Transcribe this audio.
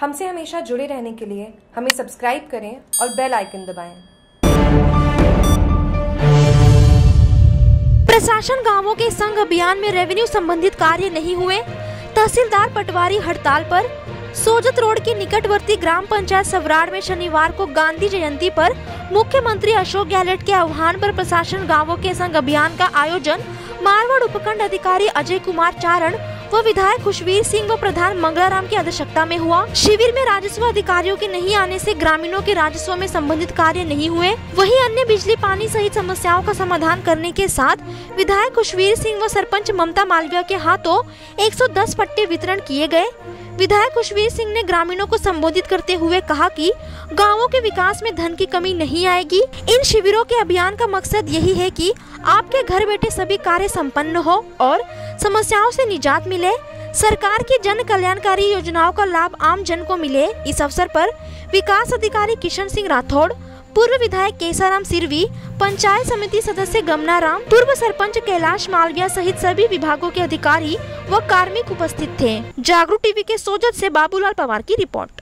हमसे हमेशा जुड़े रहने के लिए हमें सब्सक्राइब करें और बेल आइकन दबाएँ। प्रशासन गाँवों के संघ अभियान में रेवेन्यू संबंधित कार्य नहीं हुए। तहसीलदार पटवारी हड़ताल पर। सोजत रोड के निकटवर्ती ग्राम पंचायत सवराड़ में शनिवार को गांधी जयंती पर मुख्यमंत्री अशोक गहलोत के आह्वान पर प्रशासन गाँवों के संघ अभियान का आयोजन। मारवाड़ उपखंड अधिकारी अजय कुमार चारण व विधायक खुशवीर सिंह व प्रधान मंगलाराम की अध्यक्षता में हुआ। शिविर में राजस्व अधिकारियों के नहीं आने से ग्रामीणों के राजस्व में संबंधित कार्य नहीं हुए। वहीं अन्य बिजली पानी सहित समस्याओं का समाधान करने के साथ विधायक खुशवीर सिंह व सरपंच ममता मालवीय के हाथों 110 पट्टे वितरण किए गए। विधायक खुशवीर सिंह ने ग्रामीणों को संबोधित करते हुए कहा कि गाँवों के विकास में धन की कमी नहीं आएगी। इन शिविरों के अभियान का मकसद यही है कि आपके घर बैठे सभी कार्य संपन्न हो और समस्याओं से निजात मिले। सरकार की जन कल्याणकारी योजनाओं का लाभ आम जन को मिले। इस अवसर पर विकास अधिकारी किशन सिंह राठौड़, पूर्व विधायक केसाराम सिरवी, पंचायत समिति सदस्य गमना राम, पूर्व सरपंच कैलाश मालविया सहित सभी विभागों के अधिकारी व कार्मिक उपस्थित थे। जागरूक टीवी के सोजत से बाबूलाल पवार की रिपोर्ट।